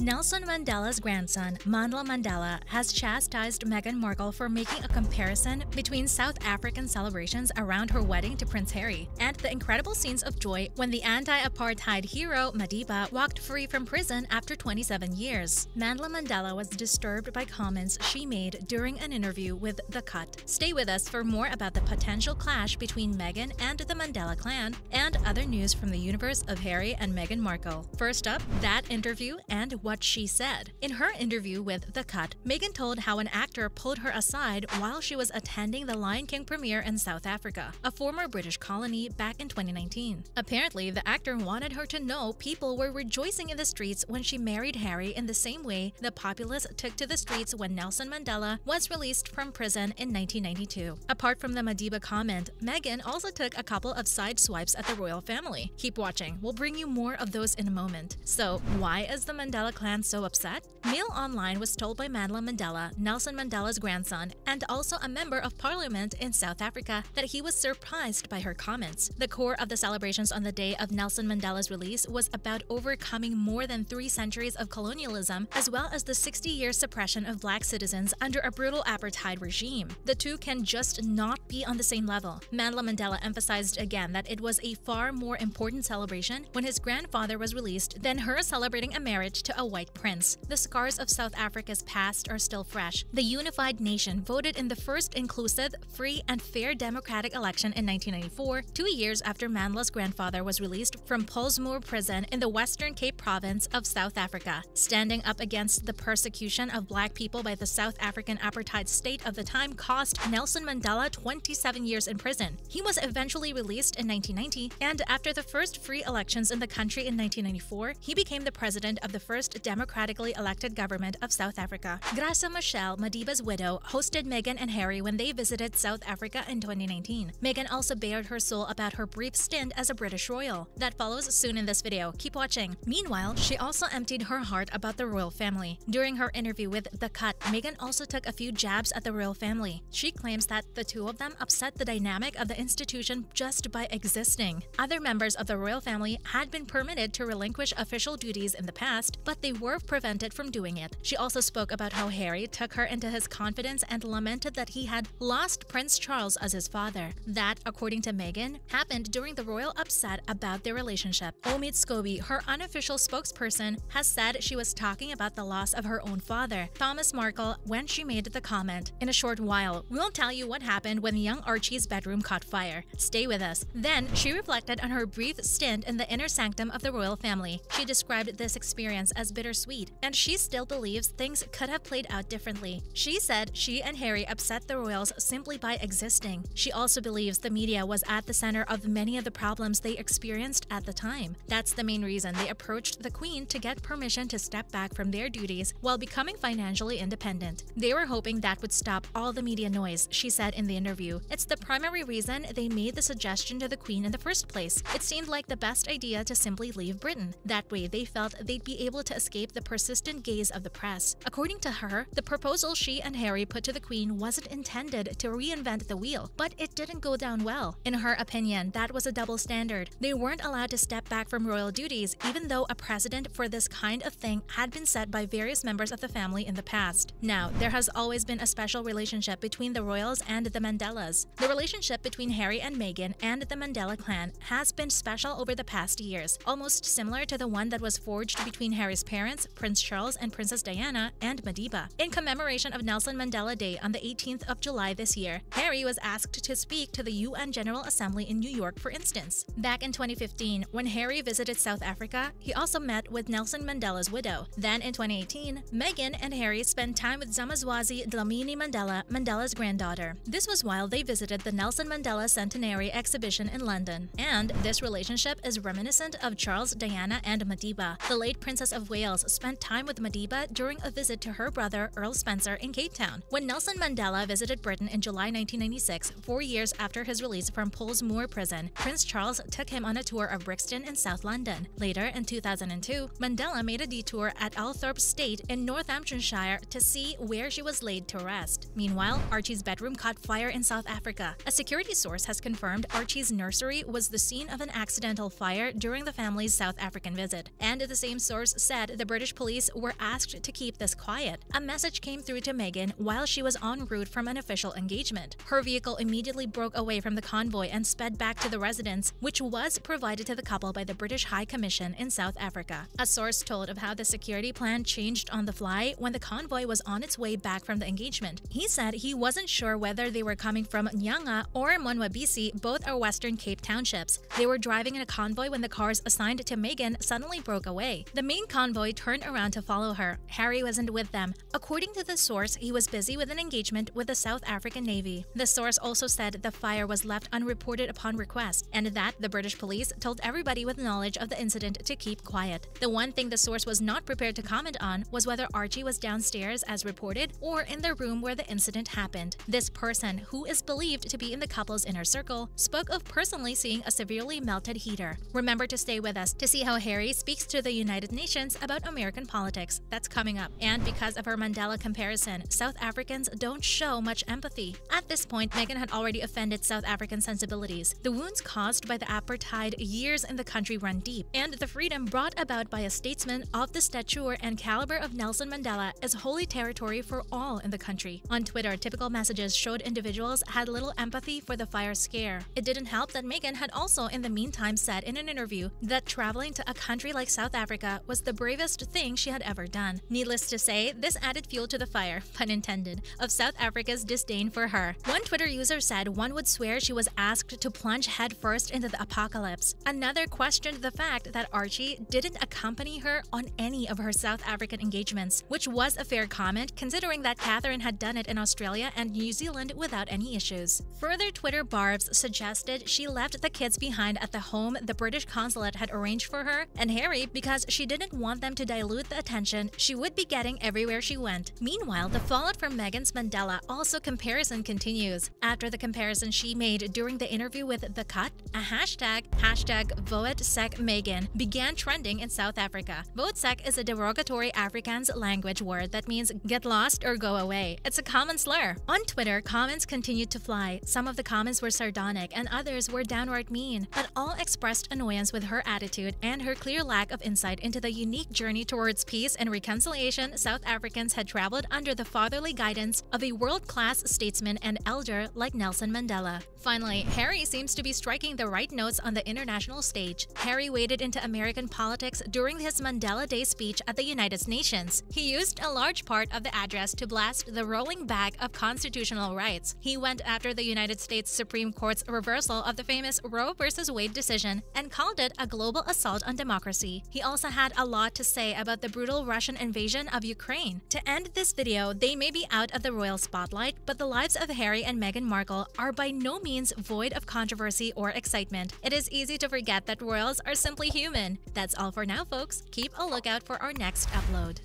Nelson Mandela's grandson, Mandla Mandela, has chastised Meghan Markle for making a comparison between South African celebrations around her wedding to Prince Harry and the incredible scenes of joy when the anti-apartheid hero Madiba walked free from prison after 27 years. Mandla Mandela was disturbed by comments she made during an interview with The Cut. Stay with us for more about the potential clash between Meghan and the Mandela clan and other news from the universe of Harry and Meghan Markle. First up, that interview and what she said. In her interview with The Cut, Meghan told how an actor pulled her aside while she was attending the Lion King premiere in South Africa, a former British colony, back in 2019. Apparently, the actor wanted her to know people were rejoicing in the streets when she married Harry in the same way the populace took to the streets when Nelson Mandela was released from prison in 1992. Apart from the Madiba comment, Meghan also took a couple of side swipes at the royal family. Keep watching, we'll bring you more of those in a moment. So, why is the Mandela clan so upset? Mail Online was told by Mandla Mandela, Nelson Mandela's grandson, and also a member of parliament in South Africa, that he was surprised by her comments. The core of the celebrations on the day of Nelson Mandela's release was about overcoming more than three centuries of colonialism, as well as the 60 year suppression of black citizens under a brutal apartheid regime. The two can just not be on the same level. Mandla Mandela emphasized again that it was a far more important celebration when his grandfather was released than her celebrating a marriage to a white prince. The scars of South Africa's past are still fresh. The unified nation voted in the first inclusive, free, and fair democratic election in 1994, two years after Mandela's grandfather was released from Pollsmoor prison in the Western Cape province of South Africa. Standing up against the persecution of black people by the South African apartheid state of the time cost Nelson Mandela 27 years in prison. He was eventually released in 1990, and after the first free elections in the country in 1994, he became the president of the first democratically elected government of South Africa. Graça Machel, Madiba's widow, hosted Meghan and Harry when they visited South Africa in 2019. Meghan also bared her soul about her brief stint as a British royal. That follows soon in this video. Keep watching. Meanwhile, she also emptied her heart about the royal family. During her interview with The Cut, Meghan also took a few jabs at the royal family. She claims that the two of them upset the dynamic of the institution just by existing. Other members of the royal family had been permitted to relinquish official duties in the past, but they were prevented from doing it. She also spoke about how Harry took her into his confidence and lamented that he had lost Prince Charles as his father. That, according to Meghan, happened during the royal upset about their relationship. Omid Scobie, her unofficial spokesperson, has said she was talking about the loss of her own father, Thomas Markle, when she made the comment. In a short while, we'll tell you what happened when young Archie's bedroom caught fire. Stay with us. Then, she reflected on her brief stint in the inner sanctum of the royal family. She described this experience as bittersweet, and she still believes things could have played out differently. She said she and Harry upset the royals simply by existing. She also believes the media was at the center of many of the problems they experienced at the time. That's the main reason they approached the Queen to get permission to step back from their duties while becoming financially independent. They were hoping that would stop all the media noise, she said in the interview. It's the primary reason they made the suggestion to the Queen in the first place. It seemed like the best idea to simply leave Britain. That way, they felt they'd be able to escape the persistent gaze of the press. According to her, the proposal she and Harry put to the Queen wasn't intended to reinvent the wheel, but it didn't go down well. In her opinion, that was a double standard. They weren't allowed to step back from royal duties, even though a precedent for this kind of thing had been set by various members of the family in the past. Now, there has always been a special relationship between the royals and the Mandelas. The relationship between Harry and Meghan and the Mandela clan has been special over the past years, almost similar to the one that was forged between Harry's parents, Prince Charles and Princess Diana, and Madiba. In commemoration of Nelson Mandela Day on the 18th of July this year, Harry was asked to speak to the UN General Assembly in New York, for instance. Back in 2015, when Harry visited South Africa, he also met with Nelson Mandela's widow. Then in 2018, Meghan and Harry spent time with Zamaswazi Dlamini Mandela, Mandela's granddaughter. This was while they visited the Nelson Mandela Centenary exhibition in London. And this relationship is reminiscent of Charles, Diana, and Madiba. The late Princess of Wales spent time with Madiba during a visit to her brother Earl Spencer in Cape Town. When Nelson Mandela visited Britain in July 1996, four years after his release from Pollsmoor prison, Prince Charles took him on a tour of Brixton in South London. Later, in 2002, Mandela made a detour at Althorp State in Northamptonshire to see where she was laid to rest. Meanwhile, Archie's bedroom caught fire in South Africa. A security source has confirmed Archie's nursery was the scene of an accidental fire during the family's South African visit. And the same source said said the British police were asked to keep this quiet. A message came through to Meghan while she was en route from an official engagement. Her vehicle immediately broke away from the convoy and sped back to the residence, which was provided to the couple by the British High Commission in South Africa. A source told of how the security plan changed on the fly when the convoy was on its way back from the engagement. He said he wasn't sure whether they were coming from Nyanga or Monwabisi, both are Western Cape townships. They were driving in a convoy when the cars assigned to Meghan suddenly broke away. The main convoy turned around to follow her. Harry wasn't with them. According to the source, he was busy with an engagement with the South African Navy. The source also said the fire was left unreported upon request, and that the British police told everybody with knowledge of the incident to keep quiet. The one thing the source was not prepared to comment on was whether Archie was downstairs as reported or in the room where the incident happened. This person, who is believed to be in the couple's inner circle, spoke of personally seeing a severely melted heater. Remember to stay with us to see how Harry speaks to the United Nations about American politics. That's coming up. And because of her Mandela comparison, South Africans don't show much empathy. At this point, Meghan had already offended South African sensibilities. The wounds caused by the apartheid years in the country run deep, and the freedom brought about by a statesman of the stature and caliber of Nelson Mandela is holy territory for all in the country. On Twitter, typical messages showed individuals had little empathy for the fire scare. It didn't help that Meghan had also in the meantime said in an interview that traveling to a country like South Africa was the bravest thing she had ever done. Needless to say, this added fuel to the fire, pun intended, of South Africa's disdain for her. One Twitter user said one would swear she was asked to plunge headfirst into the apocalypse. Another questioned the fact that Archie didn't accompany her on any of her South African engagements, which was a fair comment considering that Catherine had done it in Australia and New Zealand without any issues. Further Twitter barbs suggested she left the kids behind at the home the British consulate had arranged for her, and Harry because she didn't want them to dilute the attention she would be getting everywhere she went. Meanwhile, the fallout from Meghan's Mandela also comparison continues. After the comparison she made during the interview with The Cut, a hashtag, hashtag VoetSekMeghan, began trending in South Africa. VoetSek is a derogatory Afrikaans language word that means get lost or go away. It's a common slur. On Twitter, comments continued to fly. Some of the comments were sardonic and others were downright mean, but all expressed annoyance with her attitude and her clear lack of insight into the unique journey towards peace and reconciliation South Africans had traveled under the fatherly guidance of a world-class statesman and elder like Nelson Mandela. Finally, Harry seems to be striking the right notes on the international stage. Harry waded into American politics during his Mandela Day speech at the United Nations. He used a large part of the address to blast the rolling back of constitutional rights. He went after the United States Supreme Court's reversal of the famous Roe v. Wade decision and called it a global assault on democracy. He also had a lot to say about the brutal Russian invasion of Ukraine. To end this video, they may be out of the royal spotlight, but the lives of Harry and Meghan Markle are by no means void of controversy or excitement. It is easy to forget that royals are simply human. That's all for now, folks. Keep a lookout for our next upload.